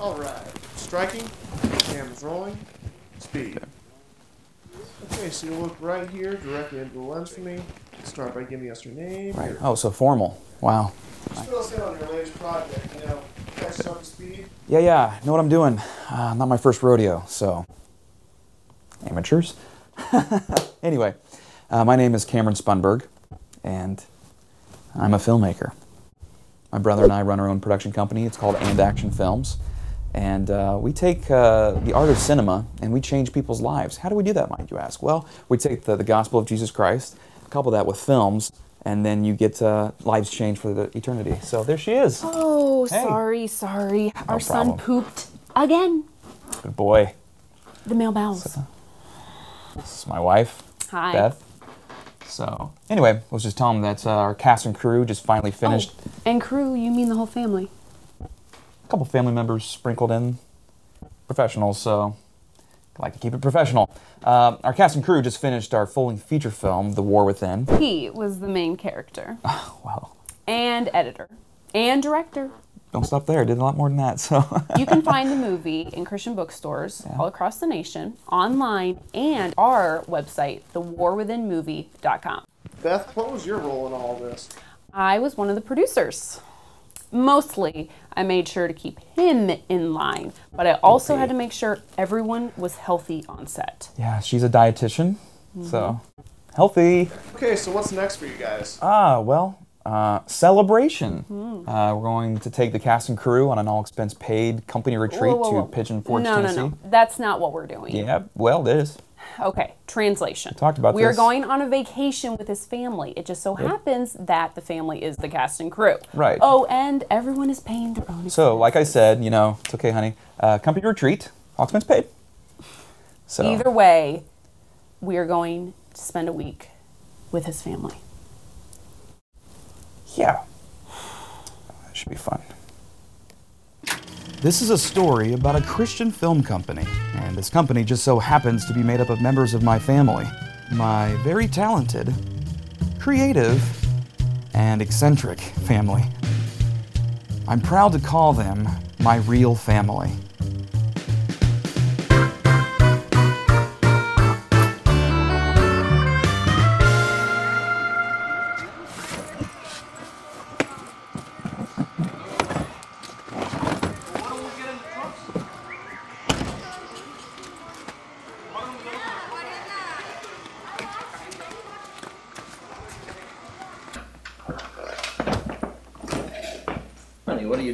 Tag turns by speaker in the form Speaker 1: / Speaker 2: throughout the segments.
Speaker 1: All right. Striking. Camera's rolling. Speed. Okay, so you look right here, directly into the lens for me. Start by giving us your name.
Speaker 2: Right.
Speaker 1: Your,
Speaker 2: Oh, so formal. Wow.
Speaker 1: just fill us in on your latest project. You know, catch up to speed.
Speaker 2: Yeah, yeah. Know what I'm doing. Uh, not my first rodeo, so. Amateurs. anyway, uh, my name is Cameron Spunberg, and I'm a filmmaker. My brother and I run our own production company. It's called And Action Films. And uh, we take uh, the art of cinema and we change people's lives. How do we do that, might you ask? Well, we take the, the gospel of Jesus Christ, couple that with films, and then you get uh, lives changed for the eternity. So there she is.
Speaker 3: Oh,
Speaker 2: Hey.
Speaker 3: sorry, sorry. Our son pooped again.
Speaker 2: Good boy.
Speaker 3: The male bowels.
Speaker 2: This is my wife,
Speaker 3: Hi.
Speaker 2: Beth. So, anyway, let's just tell them that uh, our cast and crew just finally finished.
Speaker 3: Oh, and crew, you mean the whole family?
Speaker 2: A couple family members sprinkled in, professionals, so I like to keep it professional. Uh, our cast and crew just finished our full length feature film, The War Within.
Speaker 3: He was the main character, Oh,
Speaker 2: Well,
Speaker 3: and editor, and director.
Speaker 2: don't stop there. Did a lot more than that. So,
Speaker 3: You can find the movie in Christian bookstores all across the nation, online, and our website, thewarwithinmovie.com.
Speaker 1: Beth, what was your role in all this?
Speaker 3: I was one of the producers. Mostly, I made sure to keep him in line, but I also had to make sure everyone was healthy on set.
Speaker 2: yeah, she's a dietitian, so healthy.
Speaker 1: Okay, so what's next for you guys?
Speaker 2: Ah, well, uh, celebration. Uh, we're going to take the cast and crew on an all expense paid company retreat
Speaker 3: Whoa, whoa, whoa.
Speaker 2: to Pigeon Forge,
Speaker 3: no,
Speaker 2: Tennessee.
Speaker 3: no, no. That's not what we're doing.
Speaker 2: Yeah, well, it is.
Speaker 3: Okay, translation.
Speaker 2: talked about
Speaker 3: We are going on a vacation with his family. It just so happens that the family is the cast and crew.
Speaker 2: Right.
Speaker 3: Oh, and everyone is paying their own.
Speaker 2: So, like I said, you know, it's okay, honey. Uh, company retreat, all expense paid. So,
Speaker 3: Either way, we are going to spend a week with his family.
Speaker 2: yeah, that should be fun. This is a story about a Christian film company, and this company just so happens to be made up of members of my family. My very talented, creative, and eccentric family. I'm proud to call them my real family.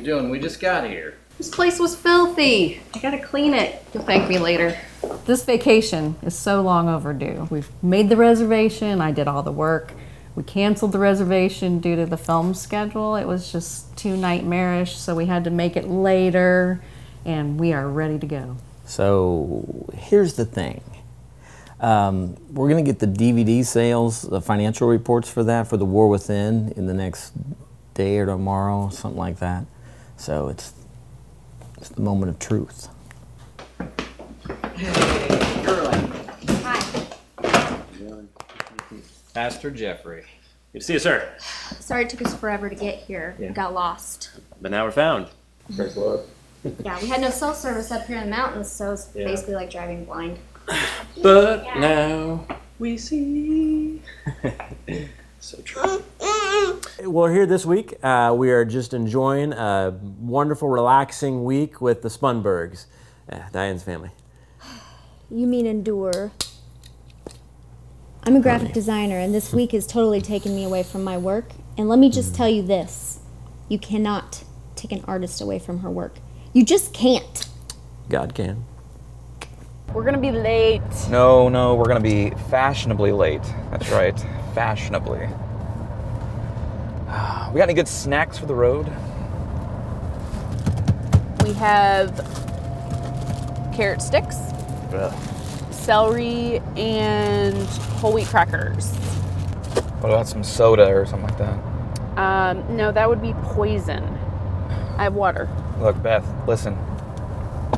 Speaker 4: Doing? We just got here.
Speaker 5: This place was filthy. I gotta clean it. You'll thank me later.
Speaker 6: This vacation is so long overdue. We've made the reservation, I did all the work. We canceled the reservation due to the film schedule. It was just too nightmarish, so we had to make it later, and we are ready to go.
Speaker 4: So here's the thing. Um, we're going to get the DVD sales, the financial reports for that, for The War Within, in the next day or tomorrow, something like that. So it's, it's the moment of truth.
Speaker 7: Pastor Jeffrey. Good to see you, sir.
Speaker 5: Sorry it took us forever to get here. We got lost.
Speaker 7: But now we're found. Praise the Lord.
Speaker 5: Yeah, we had no cell service up here in the mountains, so it's
Speaker 7: Yeah.
Speaker 5: basically like driving blind.
Speaker 7: But now we see. so true.
Speaker 8: Well, here this week, uh, we are just enjoying a wonderful, relaxing week with the Spunbergs, uh, Diane's family.
Speaker 9: You mean endure. I'm a graphic designer, and this week has totally taken me away from my work. And let me just tell you this you cannot take an artist away from her work. You just can't.
Speaker 8: God can.
Speaker 3: We're gonna be late.
Speaker 2: No, no, we're gonna be fashionably late. That's right, fashionably. We got any good snacks for the road?
Speaker 3: We have carrot sticks,
Speaker 2: Ugh.
Speaker 3: celery, and whole wheat crackers.
Speaker 2: What about some soda or something like that?
Speaker 3: Um, no, that would be poison. I have water.
Speaker 2: Look, Beth, listen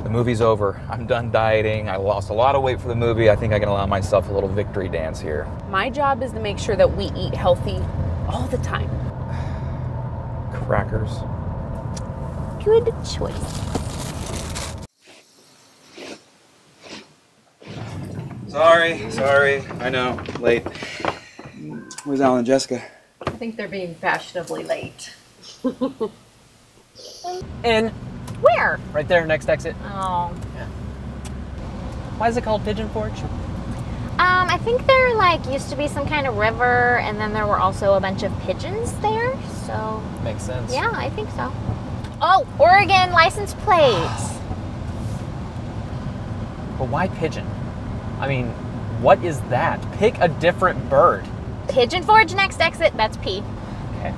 Speaker 2: the movie's over. I'm done dieting. I lost a lot of weight for the movie. I think I can allow myself a little victory dance here.
Speaker 3: My job is to make sure that we eat healthy all the time.
Speaker 2: Crackers.
Speaker 3: Good choice.
Speaker 2: Sorry, sorry. I know, late. Where's Alan and Jessica?
Speaker 6: I think they're being fashionably late.
Speaker 10: and
Speaker 11: where?
Speaker 10: Right there, next exit.
Speaker 11: Oh. Yeah.
Speaker 10: Why is it called Pigeon Forge?
Speaker 11: Um, I think there like used to be some kind of river, and then there were also a bunch of pigeons there. So
Speaker 10: Makes sense.
Speaker 11: yeah, I think so. Oh, Oregon license plates.
Speaker 10: But why pigeon? I mean, what is that? Pick a different bird.
Speaker 11: Pigeon Forge next exit. That's P.
Speaker 10: Okay.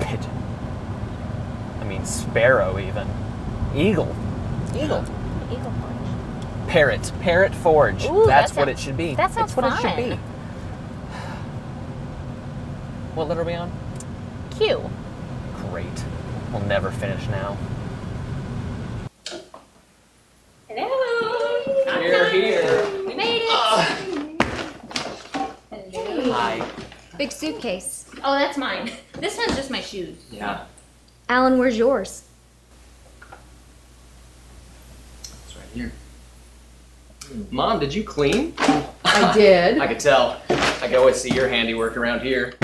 Speaker 10: Pigeon. I mean, sparrow even. Eagle. Eagle.
Speaker 11: Eagle Forge.
Speaker 10: Parrot. Parrot Forge.
Speaker 11: Ooh,
Speaker 10: That's
Speaker 11: that
Speaker 10: what
Speaker 11: sounds-
Speaker 10: it should be.
Speaker 11: that sounds
Speaker 10: That's what it should
Speaker 11: fun.
Speaker 10: be. What letter are we on?
Speaker 11: Q.
Speaker 10: Great. We'll never finish now.
Speaker 11: Hello.
Speaker 10: Here, here.
Speaker 11: We made it. Ah. Hello.
Speaker 10: Hi.
Speaker 9: Big suitcase.
Speaker 11: Oh, that's mine. This one's just my shoes.
Speaker 10: Yeah.
Speaker 9: Alan, where's yours?
Speaker 7: It's right here. Mom, did you clean?
Speaker 6: I did.
Speaker 7: I could tell. I can always see your handiwork around here.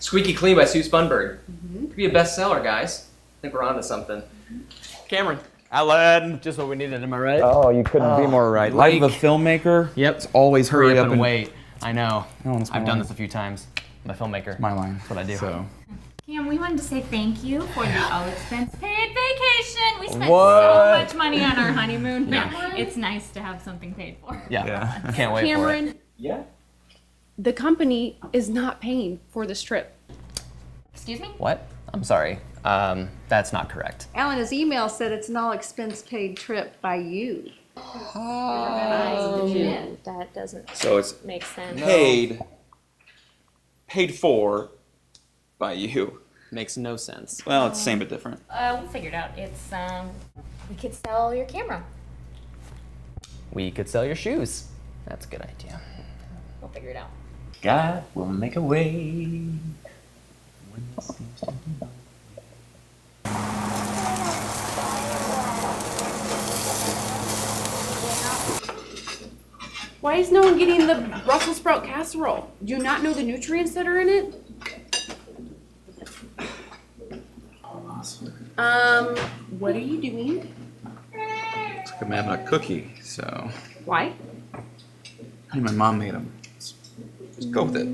Speaker 7: Squeaky Clean by Sue Spunberg. Could mm-hmm. be a bestseller, guys. I think we're onto something. Cameron.
Speaker 2: Alan.
Speaker 10: Just what we needed, am I right?
Speaker 2: Oh, you couldn't be
Speaker 10: Oh,
Speaker 2: more right. Life of a filmmaker.
Speaker 10: Yep.
Speaker 2: It's always hurry,
Speaker 10: Hurry
Speaker 2: up
Speaker 10: and
Speaker 2: and
Speaker 10: wait. I know.
Speaker 2: No,
Speaker 10: I've done this a few times. I'm a filmmaker.
Speaker 2: My line.
Speaker 10: That's what I do.
Speaker 2: So.
Speaker 12: Cam, we wanted to say thank you for the all expense paid vacation. We spent
Speaker 10: What?
Speaker 12: so much money on our honeymoon.
Speaker 10: Yeah.
Speaker 12: It's nice to have something paid for.
Speaker 10: Yeah. I can't wait for it.
Speaker 3: Cameron,
Speaker 7: Yeah?
Speaker 3: the company is not paying for this trip.
Speaker 12: Excuse me?
Speaker 10: What? I'm sorry. Um, that's not correct.
Speaker 6: Alan, his email said it's an all expense paid trip by you.
Speaker 11: That doesn't
Speaker 2: So it's
Speaker 11: make sense.
Speaker 2: paid, paid for by you.
Speaker 10: Makes no sense.
Speaker 2: Well, it's same but different.
Speaker 12: Uh, we'll figure it out. It's um,
Speaker 11: We could sell your camera.
Speaker 10: We could sell your shoes. That's a good idea.
Speaker 11: We'll figure it out.
Speaker 7: God will make a way.
Speaker 3: Why is no one getting the Brussels sprout casserole? Do you not know the nutrients that are in it? Um, what are you doing?
Speaker 2: It's like I'm having a cookie, so.
Speaker 3: Why?
Speaker 2: I mean, my mom made them. Just, just go with it.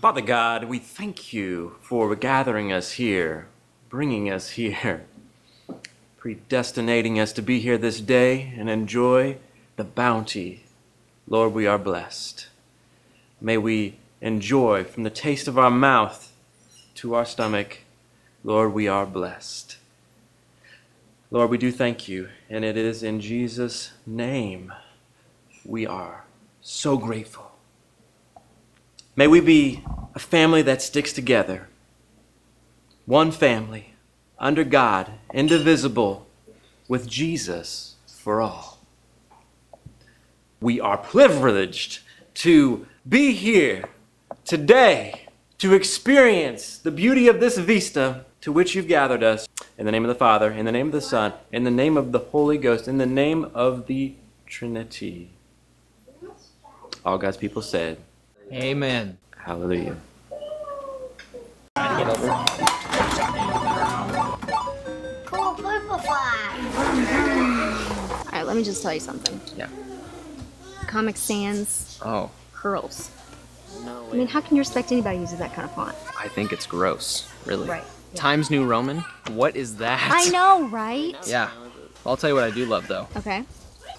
Speaker 7: Father God, we thank you for gathering us here, bringing us here, predestinating us to be here this day and enjoy the bounty. Lord, we are blessed. May we enjoy from the taste of our mouth to our stomach. Lord, we are blessed. Lord, we do thank you, and it is in Jesus' name we are so grateful. May we be a family that sticks together. One family, under God, indivisible, with Jesus for all. We are privileged to be here today to experience the beauty of this vista to which you've gathered us. In the name of the Father, in the name of the Son, in the name of the Holy Ghost, in the name of the Trinity. All God's people said,
Speaker 10: Amen.
Speaker 7: Hallelujah.
Speaker 9: Cool purple fly. All right, let me just tell you something.
Speaker 10: Yeah.
Speaker 9: Comic Sans
Speaker 10: Oh,
Speaker 9: curls. I mean, how can you respect anybody who uses that kind of font?
Speaker 10: I think it's gross. Really.
Speaker 9: Right,
Speaker 10: Times New Roman? What is that?
Speaker 9: I know, right?
Speaker 10: Yeah. I'll tell you what I do love though.
Speaker 9: Okay.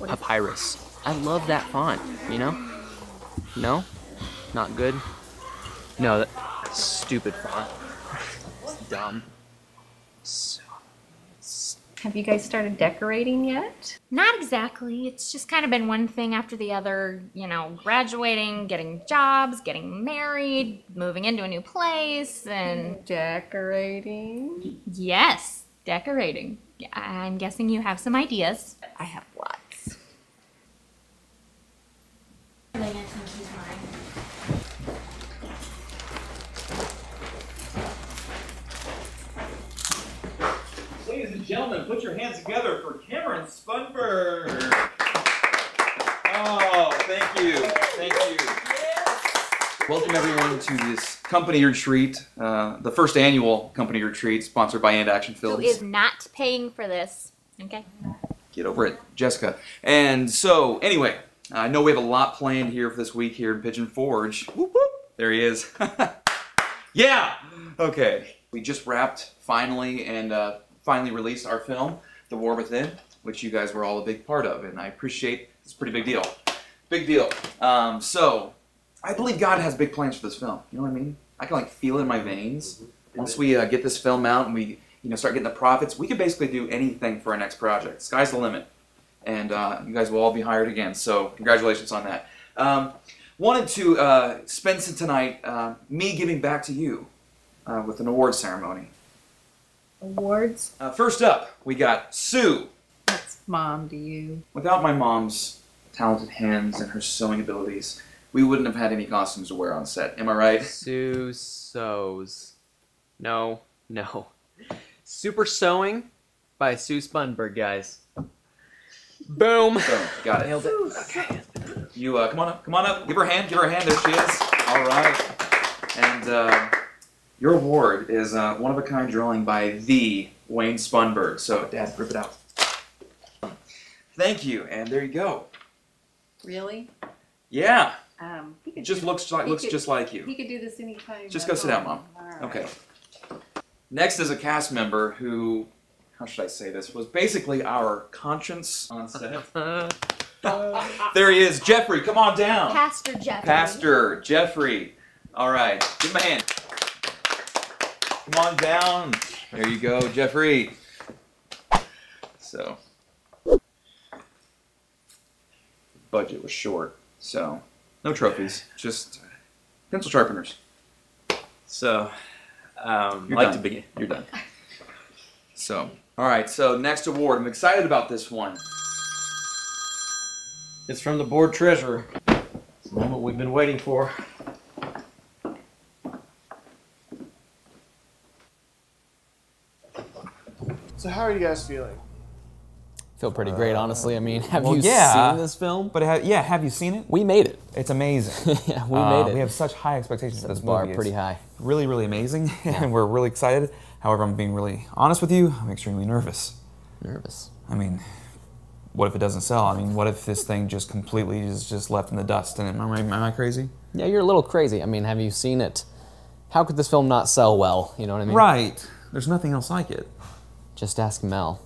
Speaker 10: Papyrus. I love that font, you know? No? Not good? No, that stupid font. It's dumb.
Speaker 12: Have you guys started decorating yet?
Speaker 11: Not exactly. It's just kind of been one thing after the other, you know, graduating, getting jobs, getting married, moving into a new place, and
Speaker 6: Decorating.
Speaker 11: yes, decorating. I'm guessing you have some ideas. I have lots.
Speaker 13: Gentlemen, put your hands together for Cameron Spunberg. Oh, thank you. Thank you.
Speaker 2: Welcome everyone to this company retreat, uh, the first annual company retreat sponsored by And Action
Speaker 11: Who
Speaker 2: Films.
Speaker 11: is not paying for this? Okay.
Speaker 2: Get over it, Jessica. And so, anyway, I know we have a lot planned here for this week here in Pigeon Forge. Whoop, whoop. There he is. yeah. Okay. We just wrapped finally and uh, finally released our film, The War Within, which you guys were all a big part of, and I appreciate. It's a pretty big deal. Big deal. Um, so, I believe God has big plans for this film. You know what I mean? I can like feel it in my veins. Once we uh, get this film out and we, you know, start getting the profits, we can basically do anything for our next project. Sky's the limit, and uh, you guys will all be hired again. So congratulations on that. Um, wanted to uh, spend some tonight uh, me giving back to you uh, with an award ceremony.
Speaker 5: Awards?
Speaker 2: Uh, first up, we got Sue.
Speaker 6: That's mom to you.
Speaker 2: Without my mom's talented hands and her sewing abilities, we wouldn't have had any costumes to wear on set. Am I right?
Speaker 10: Sue sews. No, no. Super Sewing by Sue Spunberg, guys. Boom.
Speaker 2: So, got it.
Speaker 10: Nailed it.
Speaker 2: Okay. You uh, come on up. Come on up. Give her a hand. Give her a hand. There she is. All right. And uh, your award is uh, one of a kind drawing by the Wayne Spunberg. So, Dad, rip it out. Thank you. And there you go.
Speaker 6: Really?
Speaker 2: Yeah.
Speaker 6: Um, he
Speaker 2: It
Speaker 6: could
Speaker 2: just
Speaker 6: do-
Speaker 2: looks like looks
Speaker 6: could-
Speaker 2: just like you.
Speaker 6: He could do this anytime.
Speaker 2: Just go sit down. Mom.
Speaker 6: All right.
Speaker 2: Okay. Next is a cast member who, how should I say this, was basically our conscience on set. there he is, Jeffrey. Come on down.
Speaker 9: Pastor Jeffrey.
Speaker 2: Pastor Jeffrey. All right, give him a hand. Come on down. There you go, Jeffrey. So, budget was short, so no trophies, just pencil sharpeners.
Speaker 7: So, um,
Speaker 2: You're
Speaker 7: like
Speaker 2: done.
Speaker 7: to begin.
Speaker 2: You're done. So, all right. So next award, I'm excited about this one.
Speaker 7: It's from the board treasurer. It's the moment we've been waiting for.
Speaker 1: So how are you guys feeling?
Speaker 10: Feel pretty great, honestly. I mean, have
Speaker 2: well,
Speaker 10: you
Speaker 2: yeah,
Speaker 10: seen this film?
Speaker 2: But ha- yeah, have you seen it?
Speaker 10: We made it.
Speaker 2: It's amazing.
Speaker 10: yeah, we
Speaker 2: Uh,
Speaker 10: made it.
Speaker 2: We have such high expectations for this
Speaker 10: the bar
Speaker 2: movie.
Speaker 10: pretty
Speaker 2: It's
Speaker 10: high.
Speaker 2: Really, really amazing, and we're really excited. However, I'm being really honest with you. I'm extremely nervous.
Speaker 10: Nervous.
Speaker 2: I mean, what if it doesn't sell? I mean, what if this thing just completely is just left in the dust? And am I, am I crazy?
Speaker 10: Yeah, you're a little crazy. I mean, have you seen it? How could this film not sell well? You know what I mean?
Speaker 2: Right. There's nothing else like it.
Speaker 10: Just ask Mel.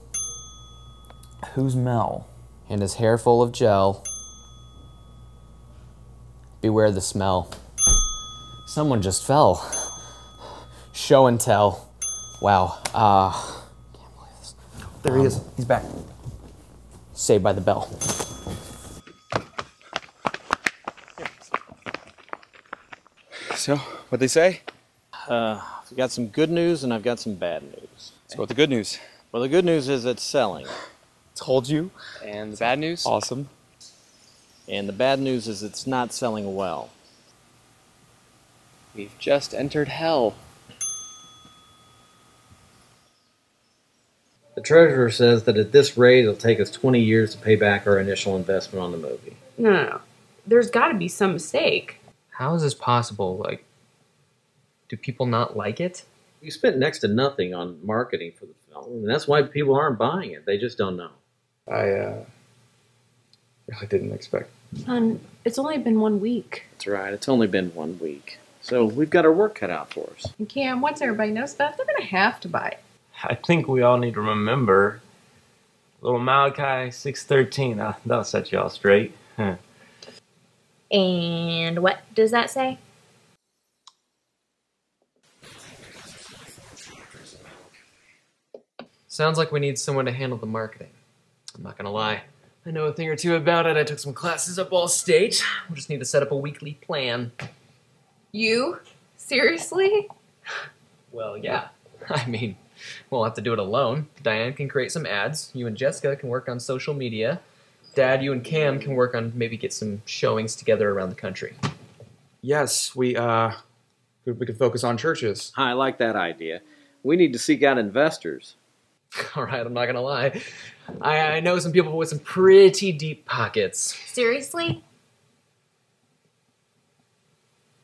Speaker 2: Who's Mel?
Speaker 10: And his hair full of gel. Beware the smell. Someone just fell. Show and tell. Wow. Uh, can't believe this.
Speaker 2: There he is. He's back.
Speaker 10: Saved by the Bell.
Speaker 2: So, what'd they say?
Speaker 4: Uh, I've got some good news and I've got some bad news.
Speaker 2: Let's the good news.
Speaker 4: Well, the good news is it's selling.
Speaker 2: Told you.
Speaker 10: And the bad news?
Speaker 2: Awesome.
Speaker 4: And the bad news is it's not selling well.
Speaker 10: We've just entered hell.
Speaker 14: The treasurer says that at this rate, it'll take us 20 years to pay back our initial investment on the movie.
Speaker 3: No, no, no. There's got to be some mistake.
Speaker 10: How is this possible? Like, do people not like it?
Speaker 14: We spent next to nothing on marketing for the film, and that's why people aren't buying it. They just don't know.
Speaker 2: I uh, really didn't expect.
Speaker 3: Son, it's only been one week.
Speaker 14: That's right. It's only been one week. So we've got our work cut out for us.
Speaker 6: And Cam, once everybody knows that, they're going to have to buy it.
Speaker 13: I think we all need to remember little Malachi 613. Uh, that'll set you all straight. Huh.
Speaker 11: And what does that say?
Speaker 10: Sounds like we need someone to handle the marketing. I'm not gonna lie. I know a thing or two about it. I took some classes up all state. We'll just need to set up a weekly plan.
Speaker 3: You? Seriously?
Speaker 10: Well, yeah. I mean, we'll have to do it alone. Diane can create some ads. You and Jessica can work on social media. Dad, you and Cam can work on maybe get some showings together around the country.
Speaker 2: Yes, we uh, we could focus on churches.
Speaker 14: I like that idea. We need to seek out investors.
Speaker 10: All right, I'm not gonna lie. I, I know some people with some pretty deep pockets.
Speaker 11: Seriously?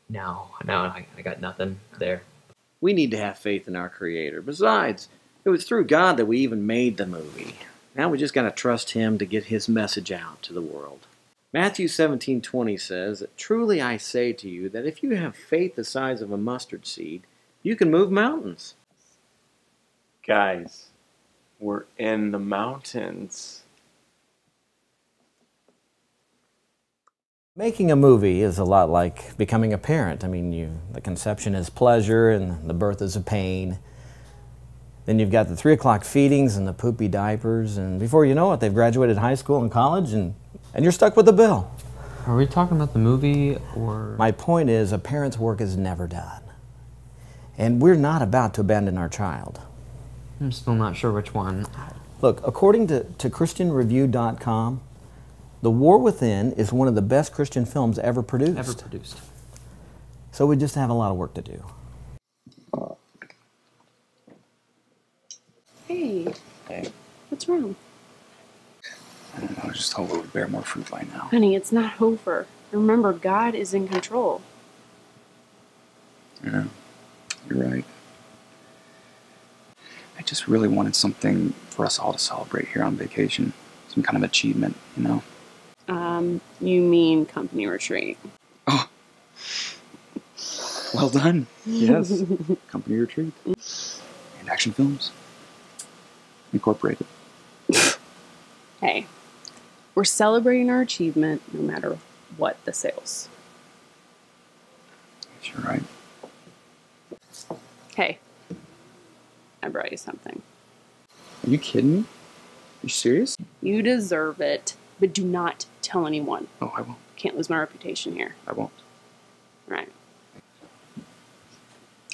Speaker 10: No, no, I, I got nothing there.
Speaker 15: We need to have faith in our Creator. Besides, it was through God that we even made the movie. Now we just got to trust Him to get His message out to the world. Matthew 17:20 says, "Truly I say to you that if you have faith the size of a mustard seed, you can move mountains."
Speaker 7: Guys, we're in the mountains.
Speaker 4: Making a movie is a lot like becoming a parent. I mean, you, the conception is pleasure and the birth is a pain. Then you've got the three o'clock feedings and the poopy diapers, and before you know it, they've graduated high school and college, and, and you're stuck with the bill.
Speaker 10: Are we talking about the movie or?
Speaker 4: My point is, a parent's work is never done. And we're not about to abandon our child.
Speaker 10: I'm still not sure which one.
Speaker 4: Look, according to, to ChristianReview.com, The War Within is one of the best Christian films ever produced.
Speaker 10: Ever produced.
Speaker 4: So we just have a lot of work to do.
Speaker 14: Hey. Hey. What's wrong?
Speaker 2: I don't know, I just hope it would bear more fruit by now.
Speaker 14: Honey, it's not over. Remember, God is in control.
Speaker 2: Yeah, you're right. I just really wanted something for us all to celebrate here on vacation. Some kind of achievement, you know?
Speaker 14: Um, you mean company retreat?
Speaker 2: Oh, well done. Yes. Company retreat. And action films. Incorporated.
Speaker 14: Hey, we're celebrating our achievement no matter what the sales.
Speaker 2: You're right.
Speaker 14: Hey, I brought you something.
Speaker 2: Are you kidding me? You serious?
Speaker 14: You deserve it, but do not tell anyone.
Speaker 2: Oh, I won't.
Speaker 14: Can't lose my reputation here.
Speaker 2: I won't.
Speaker 14: Right.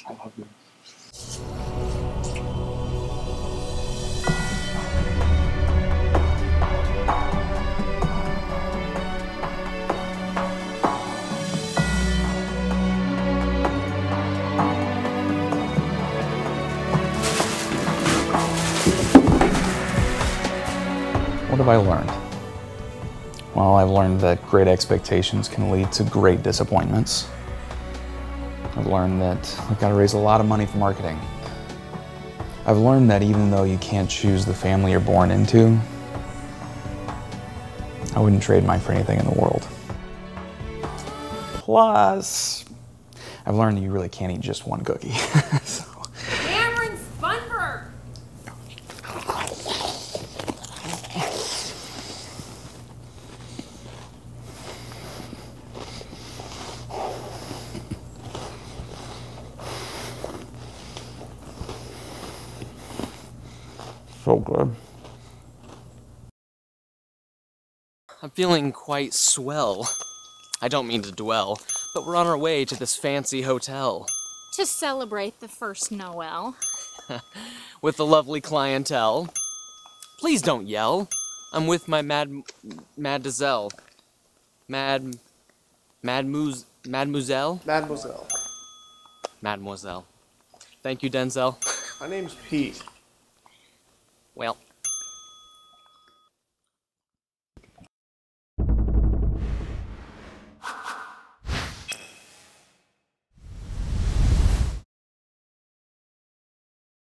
Speaker 2: I love you. I learned? Well, I've learned that great expectations can lead to great disappointments. I've learned that I've got to raise a lot of money for marketing. I've learned that even though you can't choose the family you're born into, I wouldn't trade mine for anything in the world. Plus, I've learned that you really can't eat just one cookie. So,
Speaker 3: Cameron Spunberg!
Speaker 2: so good.
Speaker 10: I'm feeling quite swell. I don't mean to dwell, but we're on our way to this fancy hotel
Speaker 11: To celebrate the first Noel.
Speaker 10: with the lovely clientele. Please don't yell. I'm with my mad, mademoiselle. Mad, madmuse, mademoiselle,
Speaker 1: Mademoiselle.
Speaker 10: mademoiselle. Thank you, Denzel.
Speaker 1: My name's Pete.
Speaker 10: Well,